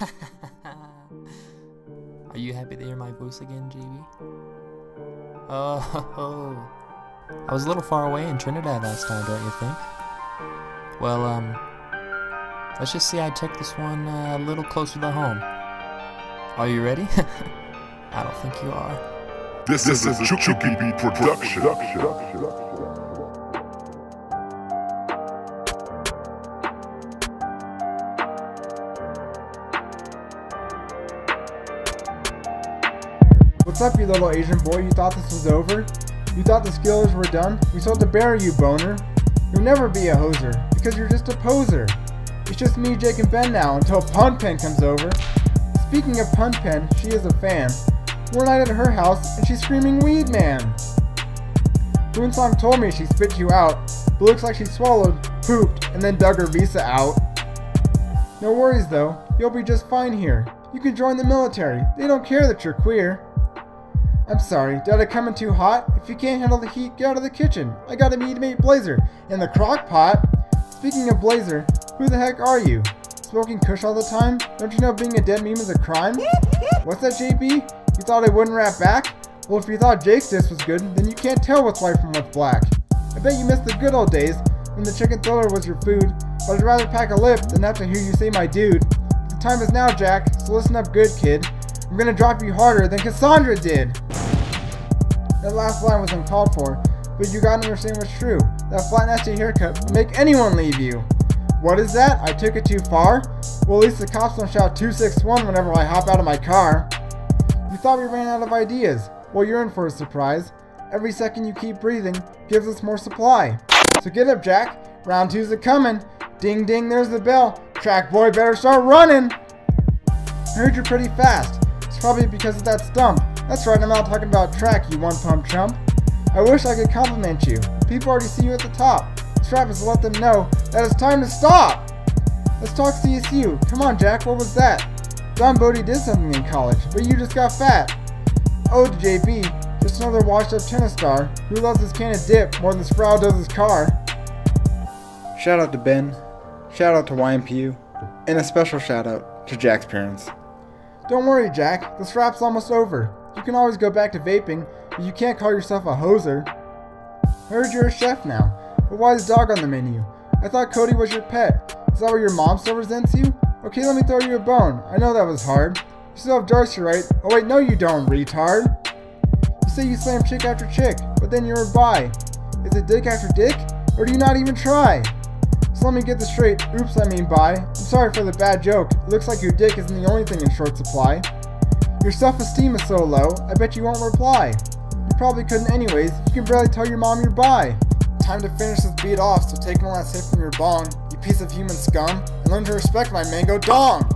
Are you happy to hear my voice again, JB? Oh, I was a little far away in Trinidad last time, don't you think? Well, um, let's just see I took this one uh, a little closer to home. Are you ready? I don't think you are. This, this is a Chucky Beat production. What's up, you little Asian boy? You thought this was over? You thought the skillers were done? We sold to bury you, Bonner. You'll never be a hoser, because you're just a poser. It's just me, Jake, and Ben now until Pun Pen comes over. Speaking of Pun Pen, she is a fan. One night at her house, and she's screaming Weed Man. Boonsong told me she spit you out, but looks like she swallowed, pooped, and then dug her visa out. No worries though, you'll be just fine here. You can join the military, they don't care that you're queer. I'm sorry, did I come in too hot? If you can't handle the heat, get out of the kitchen. I got a meat Blazer in the crock pot. Speaking of Blazer, who the heck are you? Smoking kush all the time? Don't you know being a dead meme is a crime? What's that, JB? You thought I wouldn't rap back? Well, if you thought Jake's diss was good, then you can't tell what's white from what's black. I bet you missed the good old days when the chicken thriller was your food, but I'd rather pack a lip than have to hear you say my dude. The time is now, Jack, so listen up good, kid. I'm gonna drop you harder than Cassandra did. That last line was uncalled for, but you gotta understand what's true. That flat nasty haircut make anyone leave you. What is that? I took it too far? Well, at least the cops don't shout 261 whenever I hop out of my car. You thought we ran out of ideas. Well, you're in for a surprise. Every second you keep breathing gives us more supply. So get up, Jack. Round two's a coming. Ding ding, there's the bell. Track boy better start running. I heard you're pretty fast. It's probably because of that stump. That's right, I'm not talking about track, you one pump chump. I wish I could compliment you. People already see you at the top. Travis let them know that it's time to stop. Let's talk CSU. Come on, Jack, what was that? Don Bodie did something in college, but you just got fat. Oh, to JB, just another washed up tennis star who loves his can of dip more than Sproul does his car. Shout out to Ben, shout out to YMPU, and a special shout out to Jack's parents. Don't worry, Jack, this rap's almost over. You can always go back to vaping, but you can't call yourself a hoser. Heard you're a chef now, but why is dog on the menu? I thought Cody was your pet. Is that where your mom still resents you? Okay, let me throw you a bone. I know that was hard. You still have Darcy, right? Oh wait, no you don't, retard. You say you slam chick after chick, but then you're a bi. Is it dick after dick? Or do you not even try? So let me get this straight. Oops, I mean bi. I'm sorry for the bad joke. Looks like your dick isn't the only thing in short supply. Your self-esteem is so low, I bet you won't reply. You probably couldn't anyways, you can barely tell your mom you're bi. Time to finish this beat off, so take one last hit from your bong, you piece of human scum, and learn to respect my mango dong!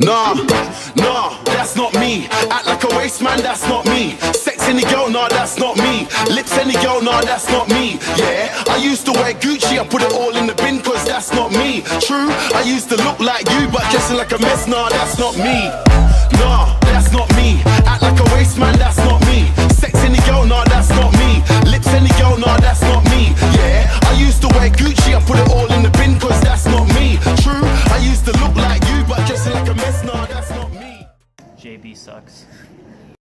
Nah, nah, that's not me. Act like a waste man, that's not me. Sex any girl, nah, that's not me. Lips any girl, nah, that's not me. Yeah, I used to wear Gucci, I put it all in the bin, cause that's not me. True, I used to look like you, but dressing like a mess, nah, that's not me.